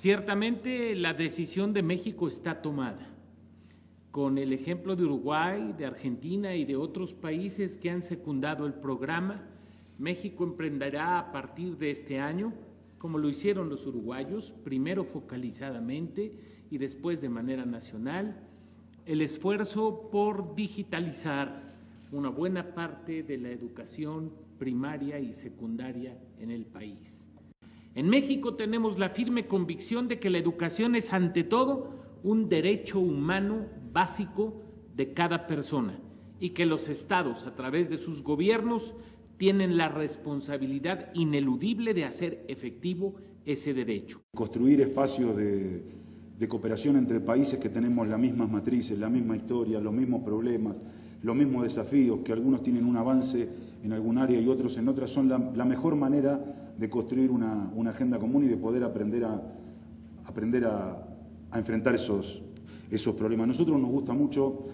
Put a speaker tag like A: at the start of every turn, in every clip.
A: Ciertamente la decisión de México está tomada. Con el ejemplo de Uruguay, de Argentina y de otros países que han secundado el programa, México emprenderá a partir de este año, como lo hicieron los uruguayos, primero focalizadamente y después de manera nacional, el esfuerzo por digitalizar una buena parte de la educación primaria y secundaria en el país. En México tenemos la firme convicción de que la educación es ante todo un derecho humano básico de cada persona y que los estados, a través de sus gobiernos, tienen la responsabilidad ineludible de hacer efectivo ese derecho.
B: Construir espacios de, cooperación entre países que tenemos las mismas matrices, la misma historia, los mismos problemas, los mismos desafíos, que algunos tienen un avance en algún área y otros en otras, son la, la mejor manera de construir una, una, agenda común y de poder aprender a, aprender a, a enfrentar esos, esos problemas. A nosotros nos gusta mucho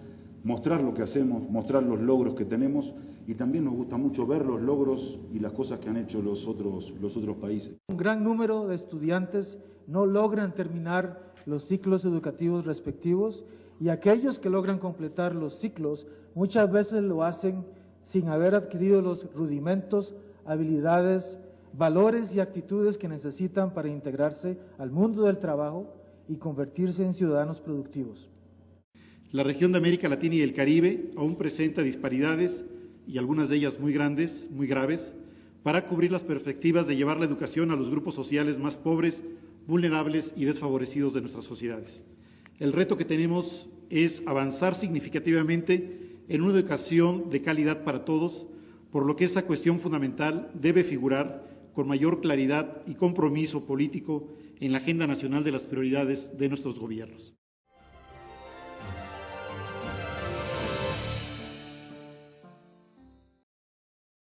B: mostrar lo que hacemos, mostrar los logros que tenemos y también nos gusta mucho ver los logros y las cosas que han hecho los otros, los otros países.
C: Un gran número de estudiantes no logran terminar los ciclos educativos respectivos y aquellos que logran completar los ciclos muchas veces lo hacen sin haber adquirido los rudimentos, habilidades, valores y actitudes que necesitan para integrarse al mundo del trabajo y convertirse en ciudadanos productivos.
D: La región de América Latina y el Caribe aún presenta disparidades y algunas de ellas muy grandes, muy graves, para cubrir las perspectivas de llevar la educación a los grupos sociales más pobres, vulnerables y desfavorecidos de nuestras sociedades. El reto que tenemos es avanzar significativamente en una educación de calidad para todos, por lo que esta cuestión fundamental debe figurar con mayor claridad y compromiso político en la agenda nacional de las prioridades de nuestros gobiernos.